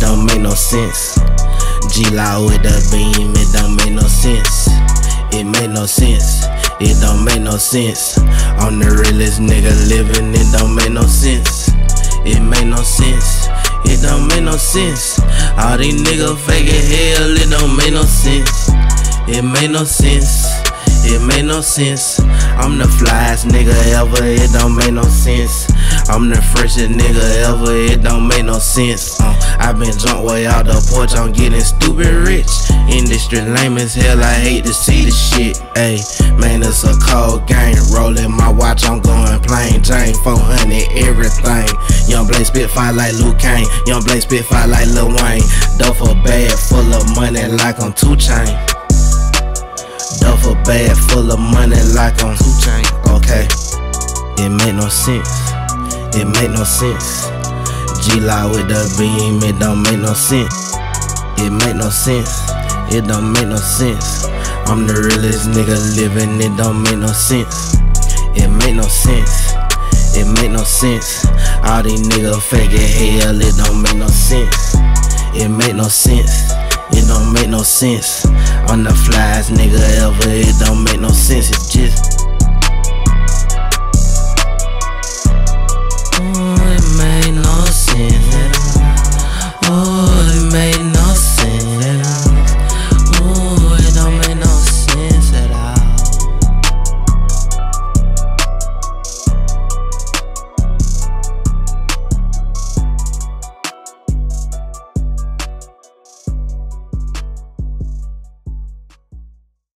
don't make no sense. G Law with the beam, it don't make no sense. It make no sense. It don't make no sense. I'm the realest nigga living, it don't make no sense. It make no sense. It don't make no sense. All these niggas fake as hell, it don't make no sense. It make no sense. It make no sense. I'm the flyest nigga ever, it don't make no sense. I'm the freshest nigga ever, it don't make no sense. Uh, I been drunk way out the porch, I'm getting stupid rich. Industry lame as hell, I hate to see the shit. Ayy, man, it's a cold game. Rolling my watch, I'm going plain Jane, 400, everything. Young Blade Spitfire like Luke Kane. Young Blade Spitfire like Lil Wayne. Duffel bag full of money like I'm 2 Chain. Bag full of money like I'm 2 Chain. Okay, it make no sense. It make no sense. G Law with the beam, it don't make no sense. It make no sense. It don't make no sense. I'm the realest nigga living, it don't make no sense. It make no sense. It make no sense. All these niggas fake as hell, it don't make no sense. It make no sense. It don't make no sense. I'm the flyest nigga ever, it don't make no sense. It's just.